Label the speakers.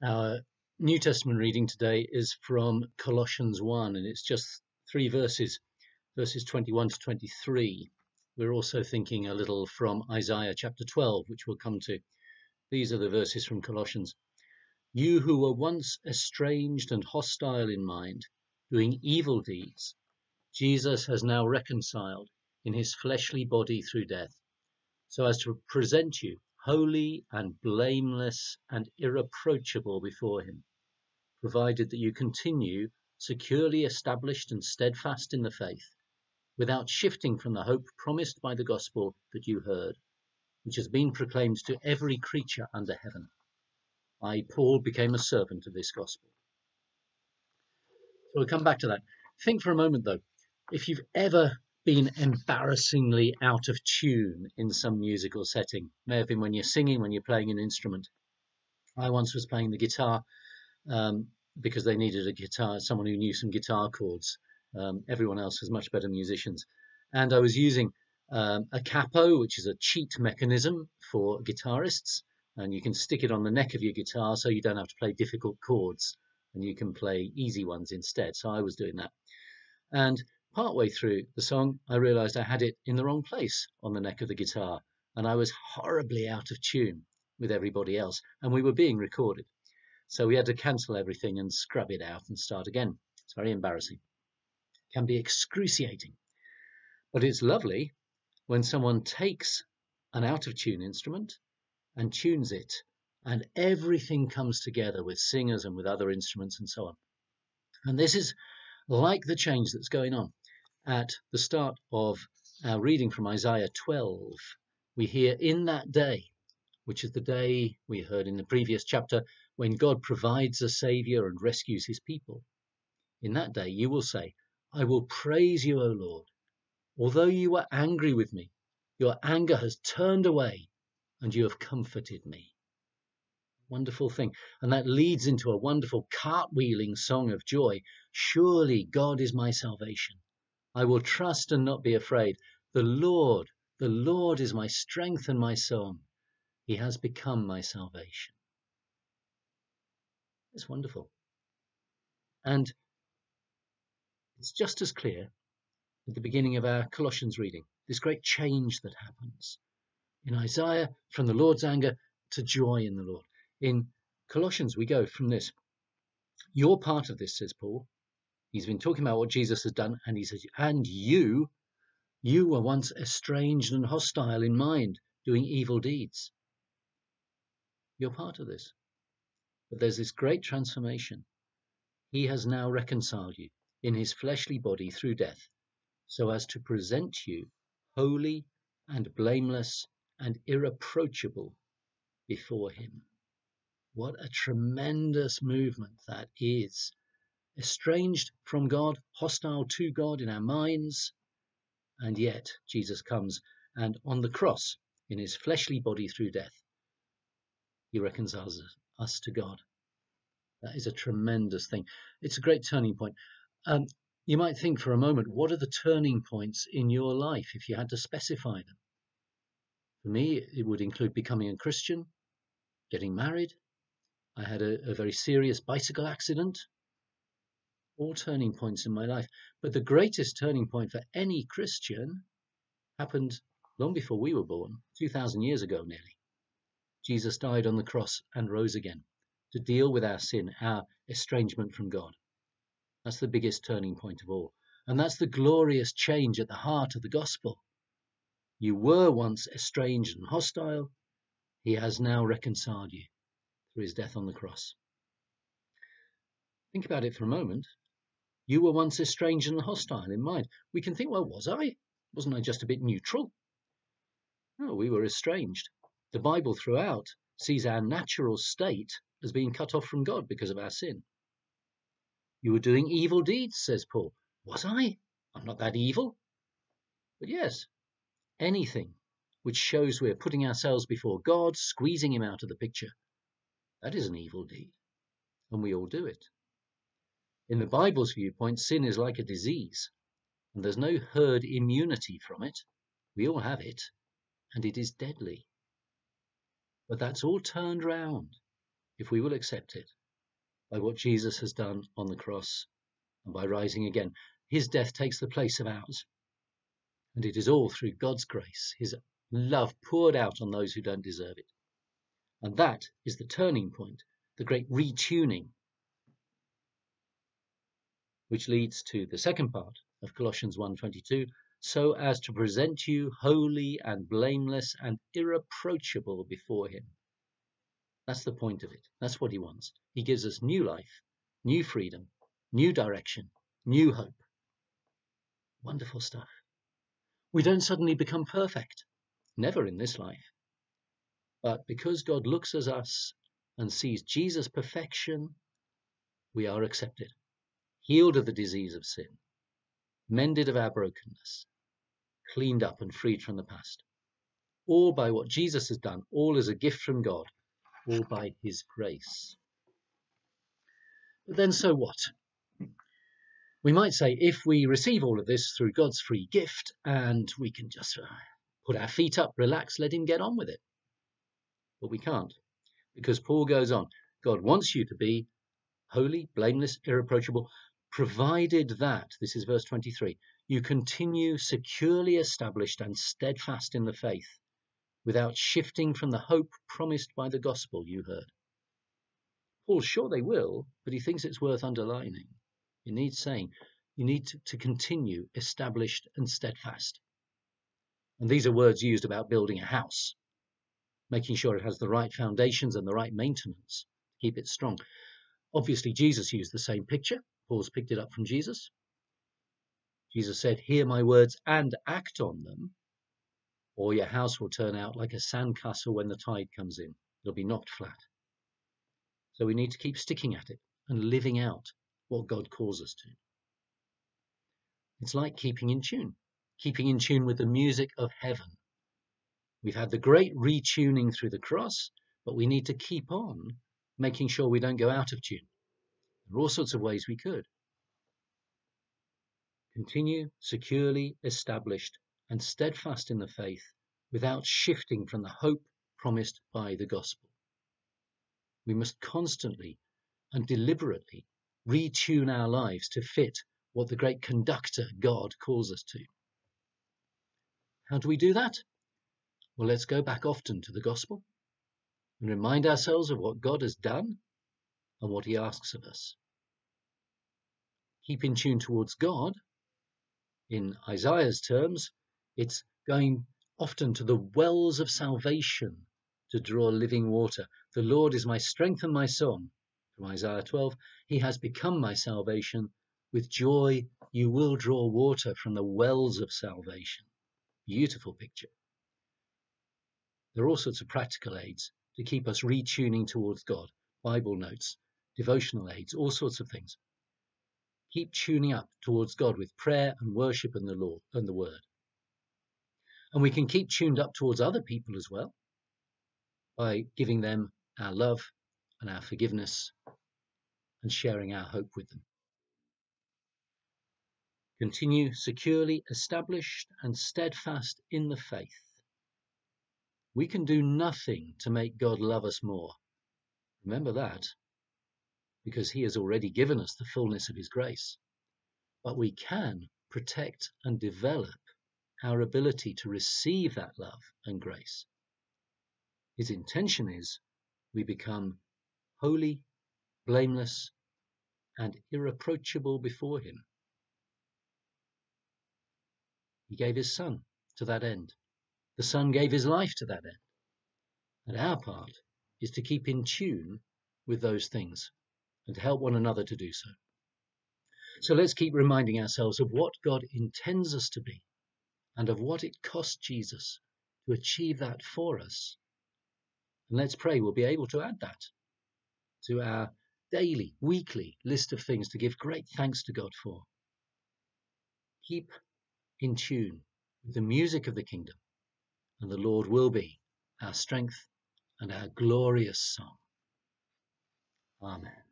Speaker 1: Our New Testament reading today is from Colossians 1, and it's just three verses, verses 21 to 23. We're also thinking a little from Isaiah chapter 12, which we'll come to. These are the verses from Colossians. You who were once estranged and hostile in mind, doing evil deeds, Jesus has now reconciled in his fleshly body through death, so as to present you holy and blameless and irreproachable before him, provided that you continue securely established and steadfast in the faith, without shifting from the hope promised by the gospel that you heard, which has been proclaimed to every creature under heaven. I, Paul, became a servant of this gospel. So we'll come back to that. Think for a moment, though, if you've ever been embarrassingly out of tune in some musical setting. May have been when you're singing, when you're playing an instrument. I once was playing the guitar um, because they needed a guitar, someone who knew some guitar chords. Um, everyone else was much better musicians. And I was using um, a capo, which is a cheat mechanism for guitarists. And you can stick it on the neck of your guitar so you don't have to play difficult chords and you can play easy ones instead. So I was doing that. And Partway through the song, I realized I had it in the wrong place on the neck of the guitar, and I was horribly out of tune with everybody else, and we were being recorded. So we had to cancel everything and scrub it out and start again. It's very embarrassing. It can be excruciating. But it's lovely when someone takes an out of tune instrument and tunes it, and everything comes together with singers and with other instruments and so on. And this is like the change that's going on at the start of our reading from Isaiah 12, we hear in that day, which is the day we heard in the previous chapter, when God provides a Saviour and rescues his people. In that day you will say, I will praise you, O Lord. Although you were angry with me, your anger has turned away and you have comforted me. Wonderful thing. And that leads into a wonderful cartwheeling song of joy. Surely God is my salvation. I will trust and not be afraid. The Lord, the Lord is my strength and my song. He has become my salvation. It's wonderful. And it's just as clear at the beginning of our Colossians reading, this great change that happens. In Isaiah, from the Lord's anger to joy in the Lord. In Colossians, we go from this. You're part of this, says Paul. He's been talking about what Jesus has done, and he says, And you, you were once estranged and hostile in mind, doing evil deeds. You're part of this. But there's this great transformation. He has now reconciled you in his fleshly body through death, so as to present you holy and blameless and irreproachable before him. What a tremendous movement that is estranged from God, hostile to God in our minds. And yet, Jesus comes and on the cross, in his fleshly body through death, he reconciles us to God. That is a tremendous thing. It's a great turning point. Um, you might think for a moment, what are the turning points in your life if you had to specify them? For me, it would include becoming a Christian, getting married. I had a, a very serious bicycle accident all turning points in my life. But the greatest turning point for any Christian happened long before we were born, 2,000 years ago nearly. Jesus died on the cross and rose again to deal with our sin, our estrangement from God. That's the biggest turning point of all. And that's the glorious change at the heart of the gospel. You were once estranged and hostile. He has now reconciled you through his death on the cross. Think about it for a moment. You were once estranged and hostile in mind. We can think, well, was I? Wasn't I just a bit neutral? No, we were estranged. The Bible throughout sees our natural state as being cut off from God because of our sin. You were doing evil deeds, says Paul. Was I? I'm not that evil. But yes, anything which shows we're putting ourselves before God, squeezing him out of the picture, that is an evil deed. And we all do it. In the Bible's viewpoint, sin is like a disease, and there's no herd immunity from it. We all have it, and it is deadly. But that's all turned round. if we will accept it, by what Jesus has done on the cross and by rising again. His death takes the place of ours. And it is all through God's grace, His love poured out on those who don't deserve it. And that is the turning point, the great retuning, which leads to the second part of Colossians 1:22, so as to present you holy and blameless and irreproachable before him. That's the point of it. That's what he wants. He gives us new life, new freedom, new direction, new hope. Wonderful stuff. We don't suddenly become perfect, never in this life. But because God looks at us and sees Jesus' perfection, we are accepted, healed of the disease of sin, mended of our brokenness, cleaned up and freed from the past. All by what Jesus has done, all as a gift from God, all by his grace. But then, so what? We might say if we receive all of this through God's free gift and we can just uh, put our feet up, relax, let Him get on with it. But we can't because Paul goes on God wants you to be holy, blameless, irreproachable, provided that, this is verse 23, you continue securely established and steadfast in the faith without shifting from the hope promised by the gospel you heard. Paul's sure they will, but he thinks it's worth underlining. It needs saying. You need to continue established and steadfast. And these are words used about building a house, making sure it has the right foundations and the right maintenance keep it strong. Obviously, Jesus used the same picture. Paul's picked it up from Jesus. Jesus said, Hear my words and act on them, or your house will turn out like a sandcastle when the tide comes in. It'll be knocked flat. So we need to keep sticking at it and living out what God calls us to. It's like keeping in tune, keeping in tune with the music of heaven. We've had the great retuning through the cross, but we need to keep on making sure we don't go out of tune. There are all sorts of ways we could. Continue securely established and steadfast in the faith without shifting from the hope promised by the gospel. We must constantly and deliberately retune our lives to fit what the great conductor God calls us to. How do we do that? Well, let's go back often to the gospel and remind ourselves of what God has done and what he asks of us. Keep in tune towards God. In Isaiah's terms, it's going often to the wells of salvation to draw living water. The Lord is my strength and my song from Isaiah 12, He has become my salvation. With joy you will draw water from the wells of salvation. Beautiful picture. There are all sorts of practical aids to keep us retuning towards God. Bible notes, devotional aids, all sorts of things. Keep tuning up towards God with prayer and worship and the law and the Word. And we can keep tuned up towards other people as well by giving them our love and our forgiveness and sharing our hope with them. Continue securely established and steadfast in the faith. We can do nothing to make God love us more. Remember that, because He has already given us the fullness of His grace. But we can protect and develop our ability to receive that love and grace. His intention is we become holy, blameless, and irreproachable before him. He gave his Son to that end. The Son gave his life to that end. And our part is to keep in tune with those things and to help one another to do so. So let's keep reminding ourselves of what God intends us to be and of what it cost Jesus to achieve that for us. And let's pray we'll be able to add that to our daily, weekly list of things to give great thanks to God for. Keep in tune with the music of the kingdom, and the Lord will be our strength and our glorious song. Amen.